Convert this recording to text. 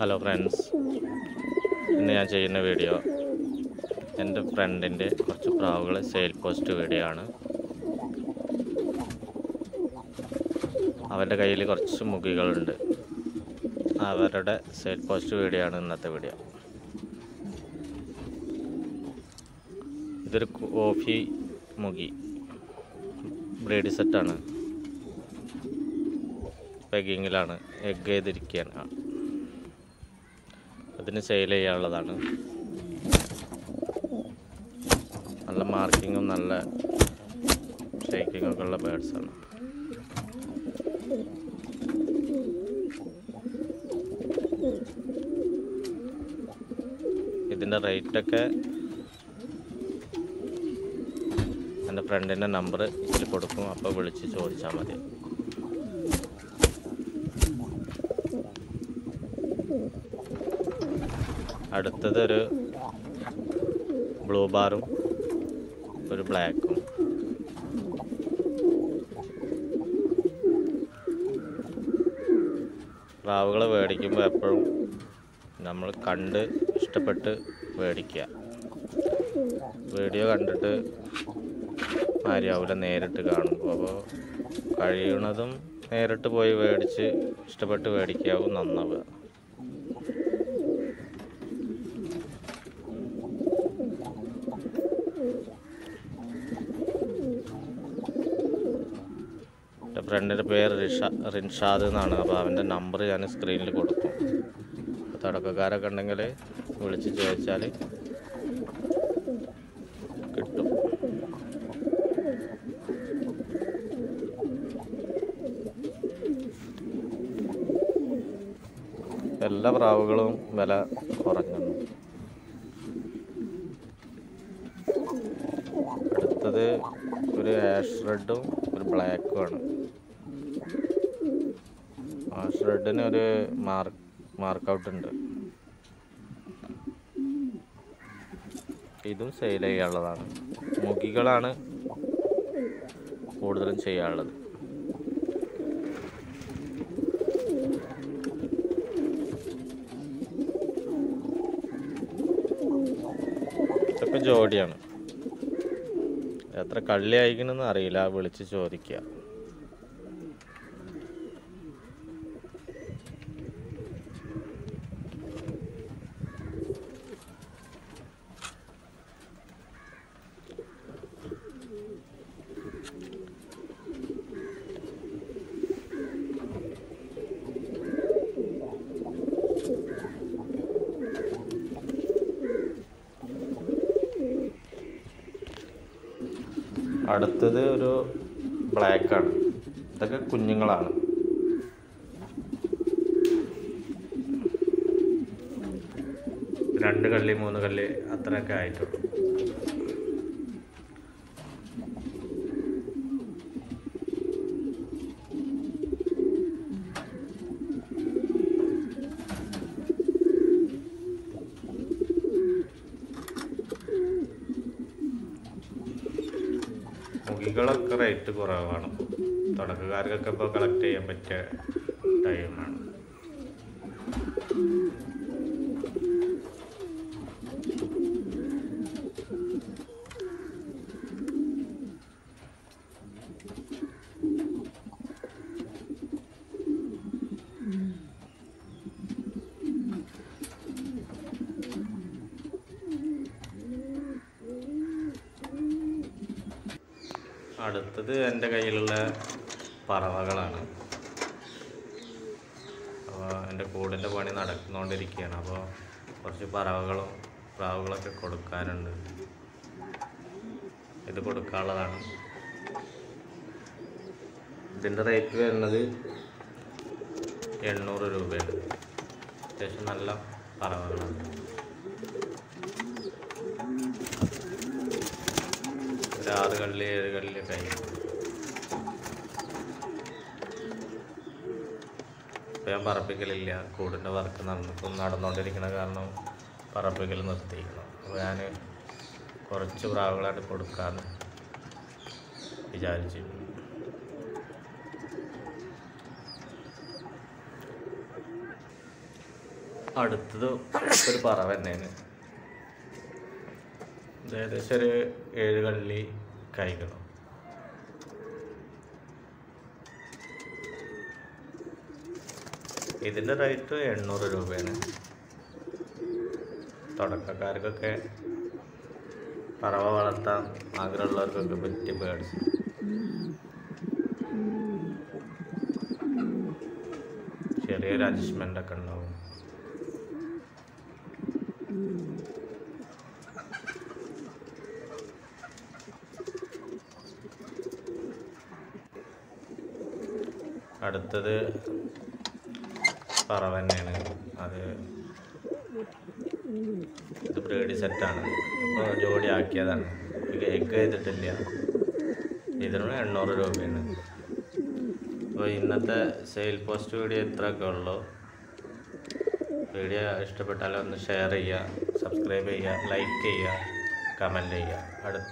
Hello friends ഇന്ന് ഞാൻ ചെയ്യുന്ന വീഡിയോ എന്റെ ഫ്രണ്ടിന്റെ കുറച്ച് പ്രാവുകൾ സെയിൽ പോസ്റ്റ് വീഡിയോ ആണ്. അവന്റെ കയ്യിൽ കുറച്ച് മുഖികളുണ്ട്. അവരുടെ സെയിൽ പോസ്റ്റ് വീഡിയോ ആണ് ഇന്നത്തെ വീഡിയോ ഇതൊരു കോഫി മുഖി. ബ്രീഡ് സെറ്റാണ്. പെഗിങ്ങിലാണ് എഗ് ചെയ്തിരിക്കുകയാണ്. അതിന് സെയിൽ ചെയ്യാനുള്ളതാണ്. നല്ല മാർക്കിങ്ങും നല്ല ഷേക്കിംഗ് ഒക്കെ ഉള്ള ബേഡ്സാണ് ഇതിന്റെ റേറ്റൊക്കെ എന്റെ ഫ്രണ്ടിന്റെ നമ്പർ ഇതിൽ കൊടുക്കും. അപ്പോൾ വിളിച്ച് ചോദിച്ചാൽ മതി. അടുത്തത് ഒരു ബ്ലൂ ബാറും ഒരു ബ്ലാക്കും. പ്രാവുകളെ മേടിക്കുമ്പോൾ എപ്പോഴും നമ്മൾ കണ്ട് ഇഷ്ടപ്പെട്ട് മേടിക്കുക. വീഡിയോ കണ്ടിട്ട് മാരിയാവില്ല നേരിട്ട് കാണുമ്പോൾ അപ്പോൾ കഴിയണതും നേരിട്ട് പോയി മേടിച്ച് ഇഷ്ടപ്പെട്ട് മേടിക്കാവും നന്നാവുക എന്റെ ഫ്രണ്ടിന്റെ പേര് റിഷ റിൻഷാദ് എന്നാണ്. അപ്പോൾ അവന്റെ നമ്പർ ഞാൻ സ്ക്രീനിൽ കൊടുക്കും തുടക്കക്കാരൊക്കെ ഉണ്ടെങ്കിൽ വിളിച്ച് ചോദിച്ചാൽ കിട്ടും. എല്ലാ പ്രാവുകളും വില കുറഞ്ഞു. അടുത്തത് ഒരു ആഷ് റെഡും ഒരു ബ്ലാക്കും ആണ്. ആഷ് റെഡിന് ഒരു മാർക്ക് മാർക്ക് ഔട്ട് ഉണ്ട്. ഇതും സെയിൽ ചെയ്യാനുള്ളതാണ്. മുഖികളാണ് കൂടുതലും ചെയ്യാനുള്ളത്. ഇതൊക്കെ ജോഡിയാണ്. എത്ര കള്ളി അയക്കണമെന്ന് അറിയില്ല. വിളിച്ച് ചോദിക്കുക അടുത്തത് ഒരു ബ്ലാക്കാണ് ഇതൊക്കെ കുഞ്ഞുങ്ങളാണ്. രണ്ട് കള്ളി മൂന്ന് കള്ളി അത്രയൊക്കെ ആയിട്ടുള്ളൂ. മുഖികളൊക്കെ റേറ്റ് കുറവാണ്. തുടക്കക്കാർക്കൊക്കെ ഇപ്പോൾ കളക്ട് ചെയ്യാൻ പറ്റിയ ടൈമാണ് അടുത്തത് എന്റെ കയ്യിലുള്ള പറവകളാണ്. അപ്പോൾ എന്റെ കൂടിന്റെ പണി നടന്നുകൊണ്ടിരിക്കുകയാണ് അപ്പോൾ കുറച്ച് പറവകളും പ്രാവുകളൊക്കെ കൊടുക്കാനുണ്ട്. ഇത് കൊടുക്കാനുള്ളതാണ്. ഇതിന്റെ റേറ്റ് വരുന്നത് എണ്ണൂറ് രൂപയാണ്. അത്യാവശ്യം നല്ല പറവകളാണ്. ആറ് കള്ളി ഏഴ് കള്ളിയൊക്കെ ആയി. ഇപ്പം ഞാൻ പറപ്പിക്കലില്ല. കൂടിന്റെ വർക്ക് നടന്നിപ്പം നടന്നുകൊണ്ടിരിക്കുന്ന കാരണം പറപ്പിക്കൽ നിർത്തിയിരിക്കണം. അപ്പോൾ ഞാൻ കുറച്ച് പ്രാവുകളായിട്ട് കൊടുക്കാമെന്ന് വിചാരിച്ചു. അടുത്തത് ഒരു പറവ തന്നെയാണ് ഏകദേശം ഒരു ഏഴ് കള്ളി കഴിക്കണം ഇതിന്റെ റേറ്റ് എണ്ണൂറ് രൂപയാണ്. തുടക്കക്കാർക്കൊക്കെ പറവ വളർത്താൻ ആഗ്രഹമുള്ളവർക്കൊക്കെ പറ്റിയ ബേഡ്സ് ചെറിയൊരു അഡ്ജസ്റ്റ്മെന്റ് ഒക്കെ ഉണ്ടാവും. അടുത്തത് പറവ തന്നെയാണ്. അത് ഇത് ബ്രീഡ് സെറ്റാണ് ഇപ്പോൾ ജോഡി ആക്കിയതാണ്. എഗ് ചെയ്തിട്ടില്ല. ഇതിനുള്ള എണ്ണൂറ് രൂപയാണ്. അപ്പോൾ ഇന്നത്തെ സെയിൽ പോസ്റ്റ് വീഡിയോ ഇത്രയൊക്കെ ഉള്ളൂ. വീഡിയോ ഇഷ്ടപ്പെട്ടാൽ ഒന്ന് ഷെയർ ചെയ്യുക സബ്സ്ക്രൈബ് ചെയ്യുക ലൈക്ക് ചെയ്യുക കമന്റ് ചെയ്യുക. അടുത്ത